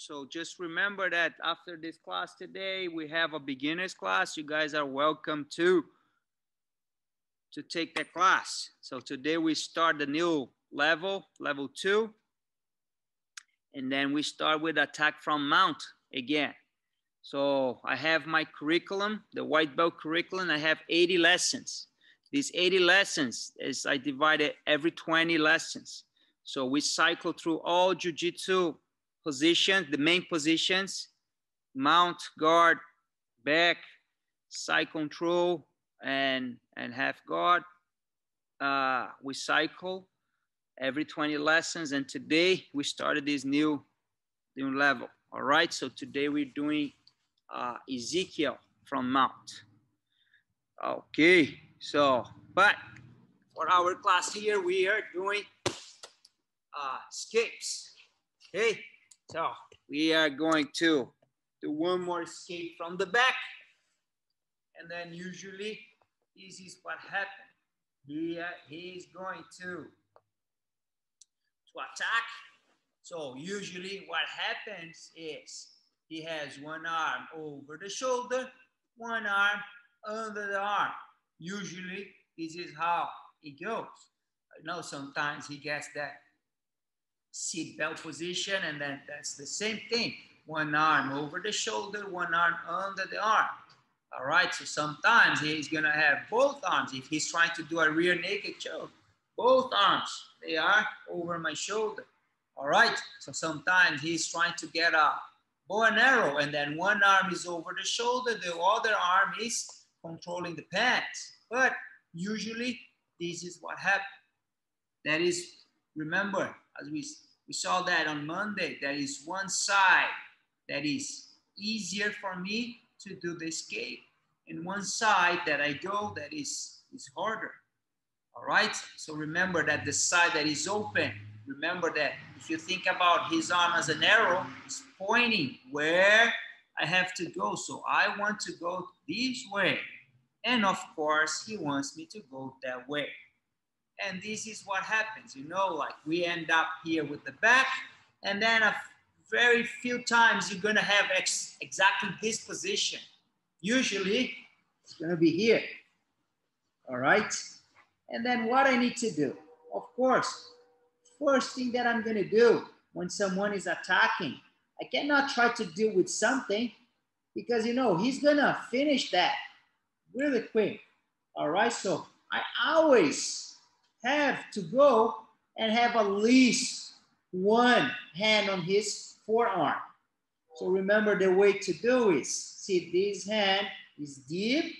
So just remember that after this class today, we have a beginner's class. You guys are welcome to, to take that class. So today we start the new level, level two. And then we start with attack from mount again. So I have my curriculum, the white belt curriculum. I have 80 lessons. These 80 lessons is I divided every 20 lessons. So we cycle through all jujitsu positions, the main positions, mount, guard, back, side control, and, and half guard. Uh, we cycle every 20 lessons. And today we started this new, new level. All right, so today we're doing uh, Ezekiel from Mount. Okay, so, but for our class here, we are doing uh, escapes. Okay, so we are going to do one more escape from the back. And then usually this is what happens. He, uh, he is going to, to attack. So usually what happens is he has one arm over the shoulder, one arm under the arm. Usually this is how it goes. I know sometimes he gets that seat belt position, and then that's the same thing. One arm over the shoulder, one arm under the arm. All right, so sometimes he's gonna have both arms. If he's trying to do a rear naked choke, both arms, they are over my shoulder. All right, so sometimes he's trying to get a bow and arrow, and then one arm is over the shoulder, the other arm is controlling the pants. But usually this is what happens. That is, remember, as we, we saw that on Monday, there is one side that is easier for me to do the escape and one side that I go that is, is harder. All right, so remember that the side that is open, remember that if you think about his arm as an arrow, it's pointing where I have to go. So I want to go this way. And of course, he wants me to go that way. And this is what happens, you know, like we end up here with the back, and then a very few times you're gonna have ex exactly this position. Usually, it's gonna be here, all right? And then what I need to do, of course, first thing that I'm gonna do when someone is attacking, I cannot try to deal with something because you know he's gonna finish that really quick. All right, so I always have to go and have at least one hand on his forearm. So remember the way to do is, see this hand is deep,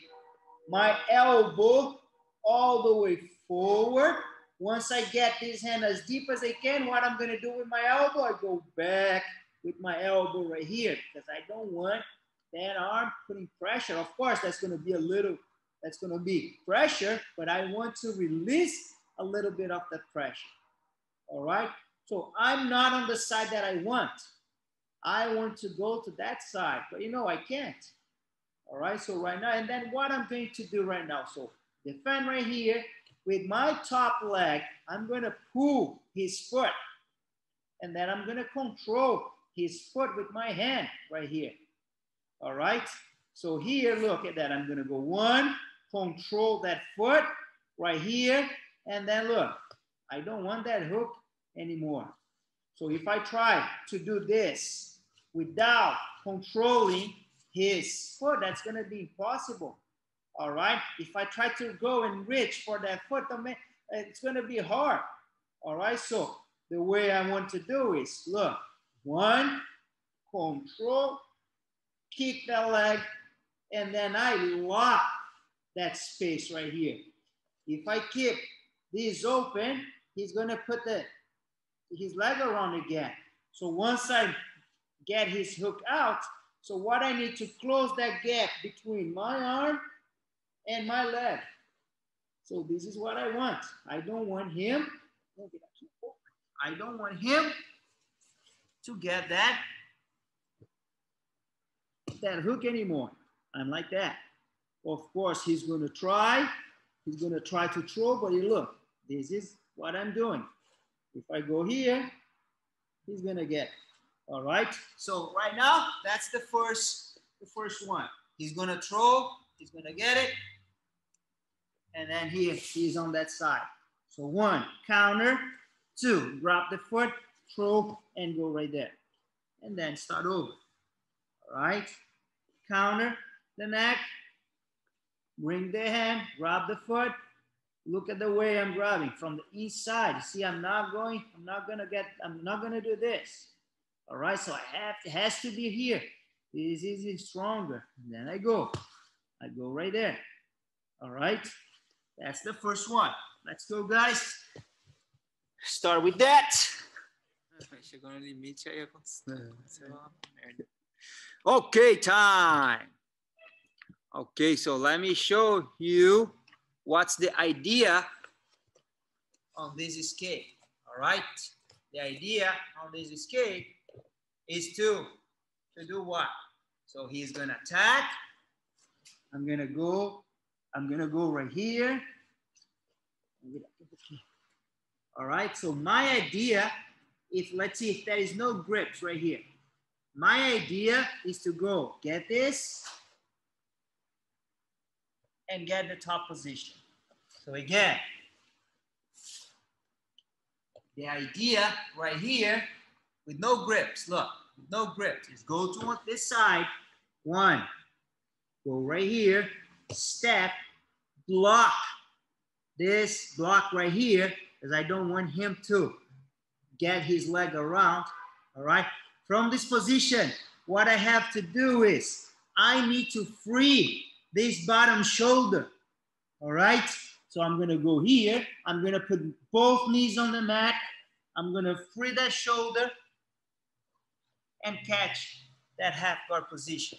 my elbow all the way forward. Once I get this hand as deep as I can, what I'm gonna do with my elbow, I go back with my elbow right here because I don't want that arm putting pressure. Of course, that's gonna be a little, that's gonna be pressure, but I want to release a little bit of that pressure. All right. So I'm not on the side that I want. I want to go to that side, but you know, I can't. All right. So right now, and then what I'm going to do right now. So defend right here with my top leg. I'm going to pull his foot and then I'm going to control his foot with my hand right here. All right. So here, look at that. I'm going to go one, control that foot right here. And then look, I don't want that hook anymore. So if I try to do this without controlling his foot, that's gonna be impossible. All right. If I try to go and reach for that foot, it's gonna be hard. All right. So the way I want to do is look, one, control, kick that leg, and then I lock that space right here. If I keep this open, he's gonna put the, his leg around again. So once I get his hook out, so what I need to close that gap between my arm and my leg. So this is what I want. I don't want him, I don't want him to get that, that hook anymore. I'm like that. Of course, he's gonna try, he's gonna try to throw, but you look, this is what I'm doing. If I go here, he's gonna get, All right. So right now, that's the first, the first one. He's gonna throw. He's gonna get it, and then he he's on that side. So one counter, two grab the foot, throw, and go right there, and then start over. All right. Counter the neck, bring the hand, grab the foot, look at the way I'm grabbing from the inside. You see, I'm not going, I'm not gonna get, I'm not gonna do this. All right, so I have, it has to be here. This is stronger. And then I go, I go right there. All right, that's the first one. Let's go, guys. Start with that. Okay, time. Okay, so let me show you what's the idea on this escape, all right? The idea on this escape is to, to do what? So he's gonna attack. I'm gonna go, I'm gonna go right here. All right, so my idea, if let's see if there is no grips right here. My idea is to go get this and get the top position. So again, the idea right here with no grips, look, no grips, is go to this side, one, go right here, step, block this block right here, because I don't want him to get his leg around, all right? From this position, what I have to do is I need to free this bottom shoulder, all right? So I'm gonna go here. I'm gonna put both knees on the mat. I'm gonna free that shoulder and catch that half guard position.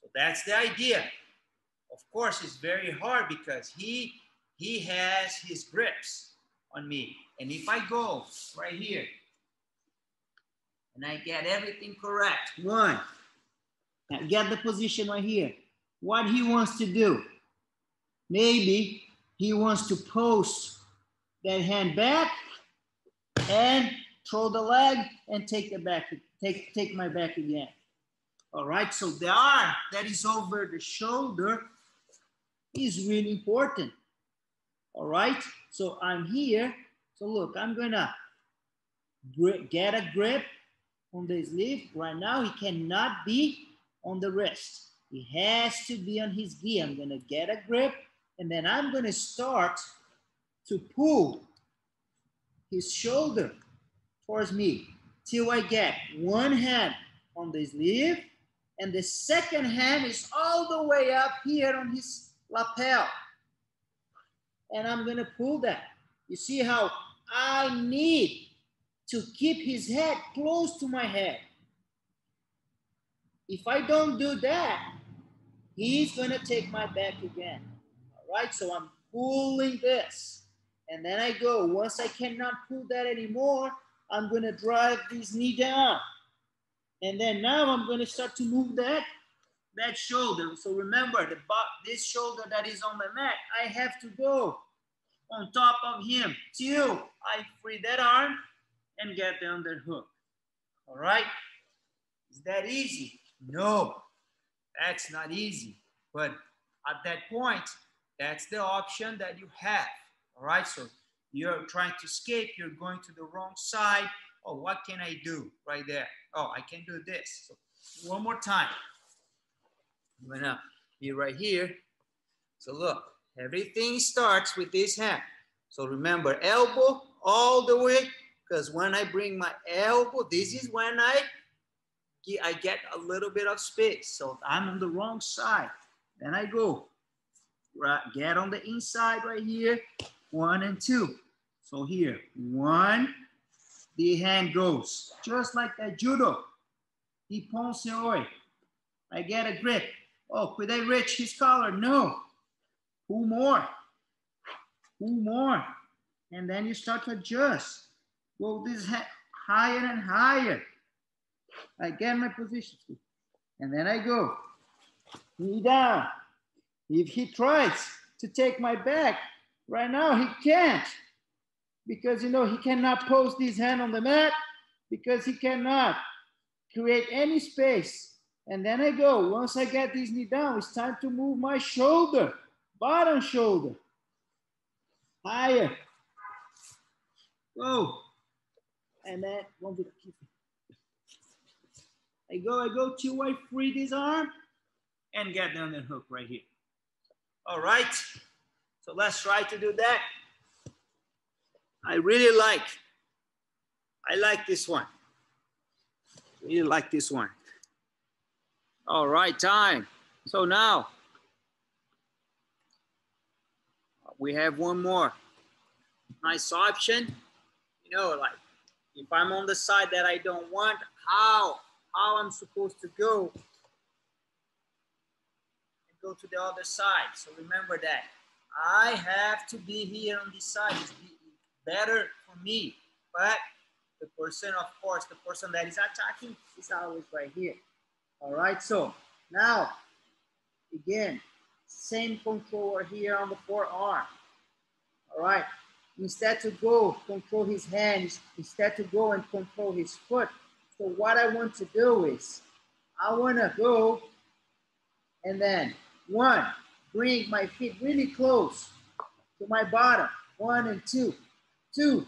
So that's the idea. Of course, it's very hard because he, he has his grips on me. And if I go right here and I get everything correct, one, get the position right here. What he wants to do, maybe he wants to post that hand back and throw the leg and take the back, take, take my back again. All right, so the arm that is over the shoulder is really important. All right, so I'm here. So look, I'm gonna get a grip on the sleeve. Right now, he cannot be on the wrist. He has to be on his gi. I'm gonna get a grip and then I'm gonna start to pull his shoulder towards me till I get one hand on the sleeve and the second hand is all the way up here on his lapel. And I'm gonna pull that. You see how I need to keep his head close to my head. If I don't do that, he's gonna take my back again. All right, so I'm pulling this. And then I go, once I cannot pull that anymore, I'm gonna drive this knee down. And then now I'm gonna start to move that, that shoulder. So remember, the this shoulder that is on the mat, I have to go on top of him till I free that arm and get the underhook. All right? Is that easy? No, that's not easy. But at that point, that's the option that you have. All right, so you're trying to escape, you're going to the wrong side. Oh, what can I do right there? Oh, I can do this. So one more time. I'm gonna be right here. So look, everything starts with this hand. So remember, elbow all the way, because when I bring my elbow, this is when I I get a little bit of space. So I'm on the wrong side. Then I go, right, get on the inside right here, one and two. So here, one, the hand goes, just like that judo. ippon seoi. I get a grip. Oh, could I reach his collar? No. Who more. Who more. And then you start to adjust. Go this higher and higher. I get my position. And then I go knee down. If he tries to take my back, right now he can't because you know he cannot post his hand on the mat because he cannot create any space. And then I go, once I get this knee down, it's time to move my shoulder, bottom shoulder, higher. Go. And then, one bit, keep it. I go, I go till I free this arm and get down the hook right here. All right, so let's try to do that. I really like, I like this one. Really like this one. All right, time. So now we have one more nice option. You know, like if I'm on the side that I don't want, how how I'm supposed to go and go to the other side. So remember that I have to be here on this side. It's better for me, but the person, of course, the person that is attacking is always right here. All right, so now, again, same controller here on the forearm. All right, instead to go control his hands, instead to go and control his foot. So what I want to do is, I want to go and then one, bring my feet really close to my bottom, one and two. Two,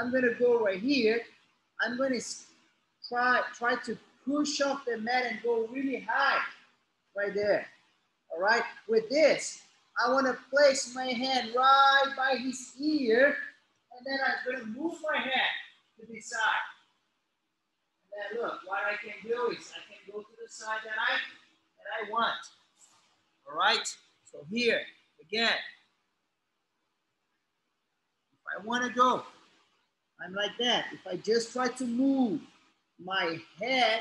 I'm gonna go right here. I'm gonna try, try to push off the mat and go really high right there. All right, with this, I wanna place my hand right by his ear and then I'm gonna move my hand to the side. Then look, what I can do is I can go to the side that I, that I want. All right, so here, again, if I want to go, I'm like that. If I just try to move my head,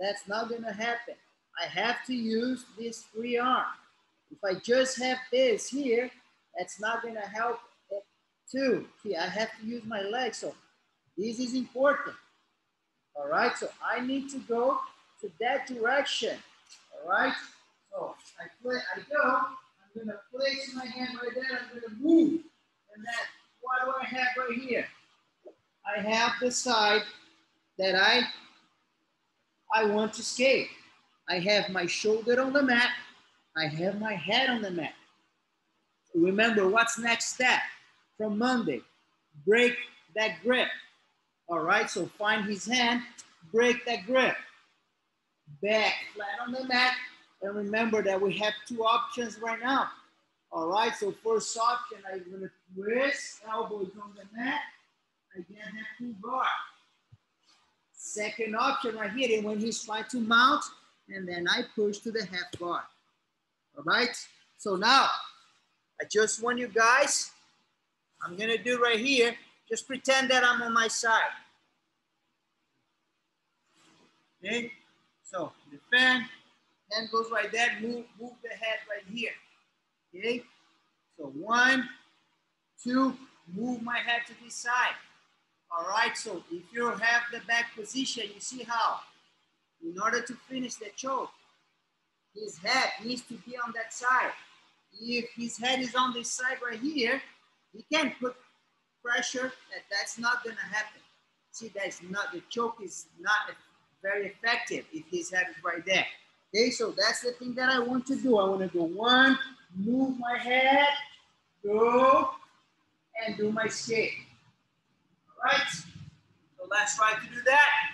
that's not going to happen. I have to use this free arm. If I just have this here, that's not going to help too. See, I have to use my legs. So this is important. All right, so I need to go to that direction. All right, so I play, I go, I'm gonna place my hand right there, I'm gonna move, and then what do I have right here? I have the side that I, I want to skate. I have my shoulder on the mat. I have my head on the mat. Remember, what's next step from Monday? Break that grip. All right, so find his hand, break that grip. Back flat on the mat. And remember that we have two options right now. All right, so first option, I'm gonna twist, elbows on the mat. Again, that two bar. Second option right here, and when he's trying to mount, and then I push to the half bar. All right, so now, I just want you guys, I'm gonna do right here, just pretend that I'm on my side. Okay, so defend, hand goes right there, move, move the head right here. Okay, so one, two, move my head to this side. All right, so if you have the back position, you see how, in order to finish the choke, his head needs to be on that side. If his head is on this side right here, he can't put pressure, that that's not gonna happen. See, that's not, the choke is not very effective if his head is right there. Okay, so that's the thing that I want to do. I want to go one, move my head, go, and do my skate. All right, so let's try to do that.